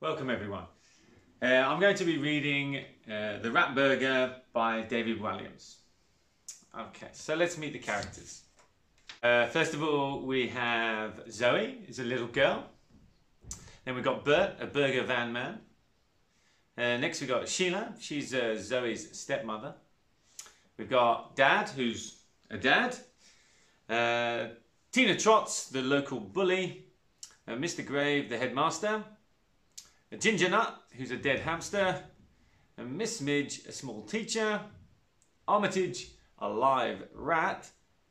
Welcome everyone. Uh, I'm going to be reading uh, The Ratburger by David Walliams. Okay, so let's meet the characters. Uh, first of all, we have Zoe, is a little girl. Then we've got Burt, a burger van man. Uh, next we've got Sheila, she's uh, Zoe's stepmother. We've got Dad, who's a dad. Uh, Tina Trotts, the local bully. Mr. Grave, the headmaster. A Ginger Nut, who's a dead hamster. And Miss Midge, a small teacher. Armitage, a live rat.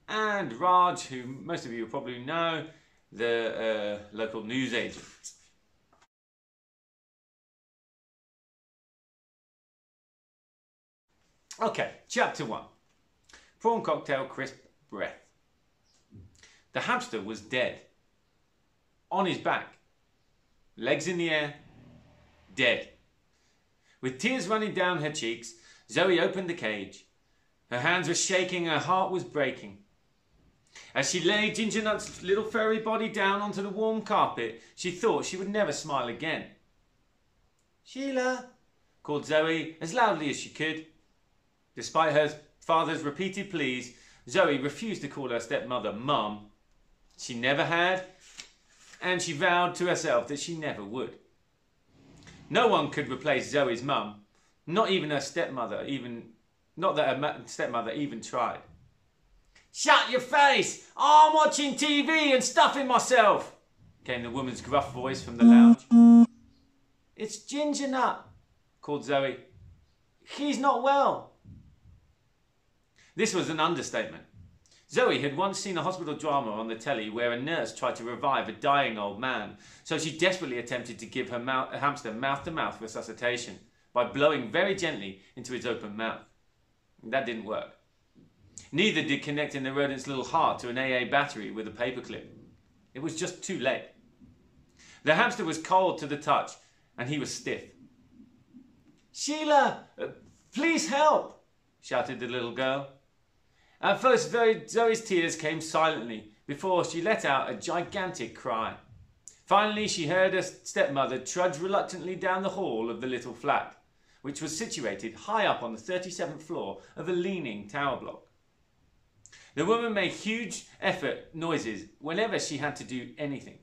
And Raj, who most of you probably know, the uh, local news agent. Okay, chapter one. Prawn cocktail crisp breath. The hamster was dead. On his back. Legs in the air. Dead. With tears running down her cheeks, Zoe opened the cage. Her hands were shaking, her heart was breaking. As she laid Ginger Nut's little furry body down onto the warm carpet, she thought she would never smile again. Sheila, called Zoe as loudly as she could. Despite her father's repeated pleas, Zoe refused to call her stepmother Mum. She never had, and she vowed to herself that she never would. No one could replace Zoe's mum, not even her stepmother, even not that her stepmother even tried. Shut your face! I'm watching TV and stuffing myself, came the woman's gruff voice from the lounge. It's Ginger Nut, called Zoe. He's not well. This was an understatement. Zoe had once seen a hospital drama on the telly where a nurse tried to revive a dying old man, so she desperately attempted to give her mouth, hamster mouth to mouth resuscitation by blowing very gently into its open mouth. That didn't work. Neither did connecting the rodent's little heart to an AA battery with a paperclip. It was just too late. The hamster was cold to the touch, and he was stiff. Sheila, uh, please help, shouted the little girl. At first, Zoe's tears came silently before she let out a gigantic cry. Finally, she heard her stepmother trudge reluctantly down the hall of the little flat, which was situated high up on the 37th floor of a leaning tower block. The woman made huge effort noises whenever she had to do anything.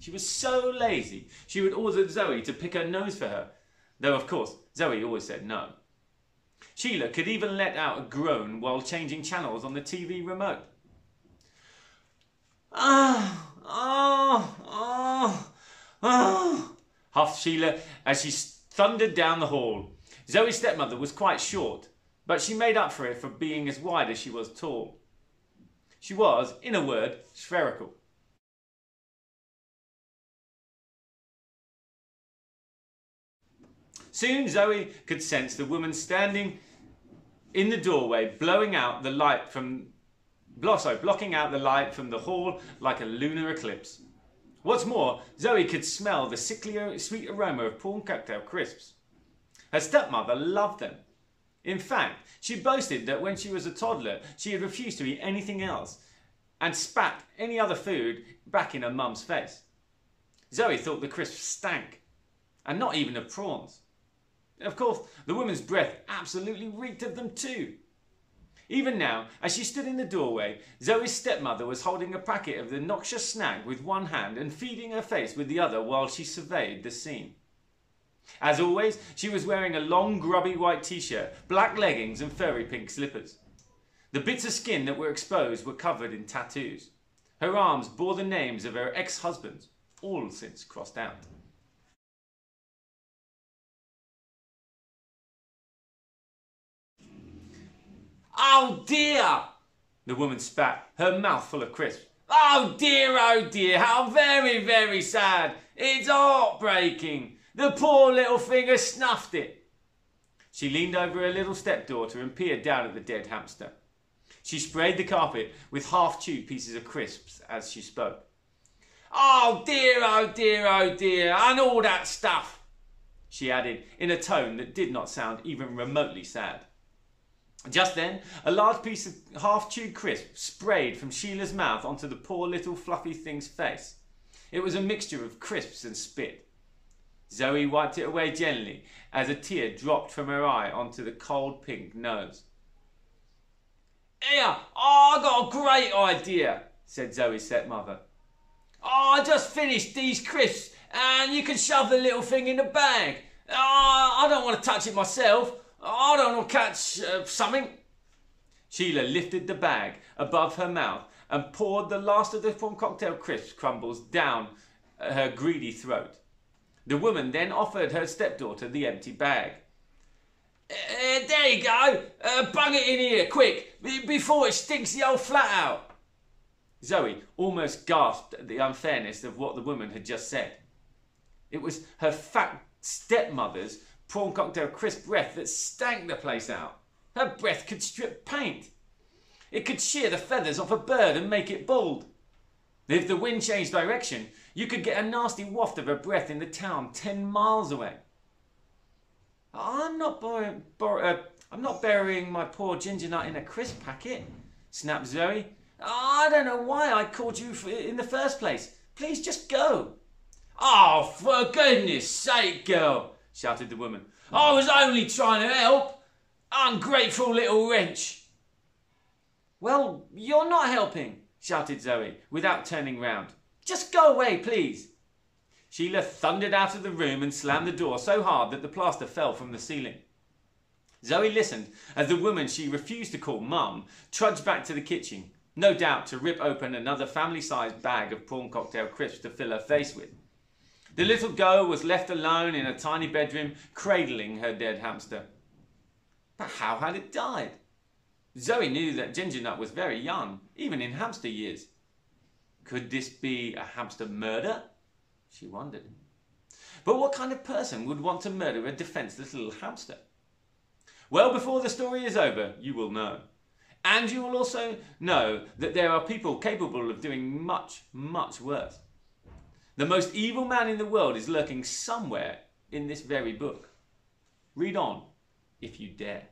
She was so lazy, she would order Zoe to pick her nose for her, though of course Zoe always said no. Sheila could even let out a groan while changing channels on the TV remote. Ah, ah, ah, ah, huffed Sheila as she thundered down the hall. Zoe's stepmother was quite short, but she made up for it for being as wide as she was tall. She was, in a word, spherical. Soon Zoe could sense the woman standing in the doorway, blowing out the light from sorry, blocking out the light from the hall like a lunar eclipse. What's more, Zoe could smell the sickly sweet aroma of prawn cocktail crisps. Her stepmother loved them. In fact, she boasted that when she was a toddler, she had refused to eat anything else and spat any other food back in her mum's face. Zoe thought the crisps stank, and not even of prawns. Of course, the woman's breath absolutely reeked of them too. Even now, as she stood in the doorway, Zoe's stepmother was holding a packet of the noxious snag with one hand and feeding her face with the other while she surveyed the scene. As always, she was wearing a long grubby white t-shirt, black leggings and furry pink slippers. The bits of skin that were exposed were covered in tattoos. Her arms bore the names of her ex-husbands, all since crossed out. Oh dear! The woman spat, her mouth full of crisps. Oh dear, oh dear, how very, very sad. It's heartbreaking. The poor little thing has snuffed it. She leaned over her little stepdaughter and peered down at the dead hamster. She sprayed the carpet with half-chewed pieces of crisps as she spoke. Oh dear, oh dear, oh dear, and all that stuff, she added in a tone that did not sound even remotely sad. Just then, a large piece of half-chewed crisp sprayed from Sheila's mouth onto the poor little fluffy thing's face. It was a mixture of crisps and spit. Zoe wiped it away gently as a tear dropped from her eye onto the cold pink nose. Here, oh, I got a great idea, said Zoe's stepmother. Oh, I just finished these crisps and you can shove the little thing in the bag. Oh, I don't want to touch it myself. I don't want to catch uh, something. Sheila lifted the bag above her mouth and poured the last of the prawn cocktail crisps crumbles down her greedy throat. The woman then offered her stepdaughter the empty bag. Uh, there you go. Uh, bung it in here, quick, before it stinks the old flat out. Zoe almost gasped at the unfairness of what the woman had just said. It was her fat stepmother's prawn cocktail crisp breath that stank the place out. Her breath could strip paint. It could shear the feathers off a bird and make it bald. If the wind changed direction, you could get a nasty waft of her breath in the town ten miles away. I'm not bor- uh, I'm not burying my poor ginger nut in a crisp packet, snapped Zoe. I don't know why I called you in the first place. Please just go. Oh, for goodness sake, girl, shouted the woman. I was only trying to help. Ungrateful little wretch. Well, you're not helping, shouted Zoe, without turning round. Just go away, please. Sheila thundered out of the room and slammed the door so hard that the plaster fell from the ceiling. Zoe listened as the woman she refused to call Mum trudged back to the kitchen, no doubt to rip open another family sized bag of prawn cocktail crisps to fill her face with. The little girl was left alone in a tiny bedroom, cradling her dead hamster. But how had it died? Zoe knew that Ginger Nut was very young, even in hamster years. Could this be a hamster murder? She wondered. But what kind of person would want to murder a defenseless little hamster? Well, before the story is over, you will know. And you will also know that there are people capable of doing much, much worse. The most evil man in the world is lurking somewhere in this very book. Read on, if you dare.